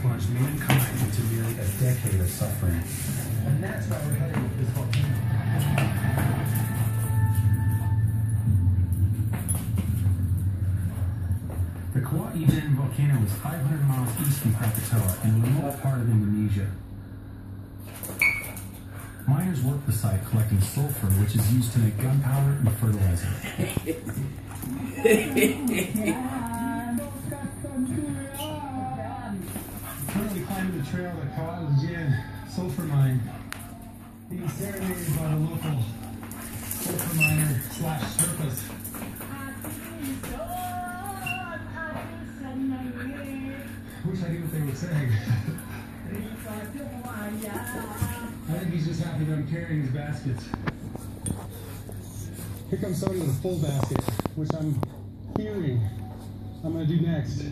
plunged mankind into nearly a decade of suffering. And that's why we're headed with this volcano. The Kawah Ijen volcano is 500 miles east from Krakatoa in a remote part of Indonesia. Miners work the site collecting sulfur, which is used to make gunpowder and fertilizer. the trail at Kawah Ijen sulfur mine, being serenaded by the local sulfur miner slash surface. Wish I knew what they were saying. I think he's just happy that I'm carrying his baskets. Here comes somebody with a full basket, which I'm hearing I'm gonna do next.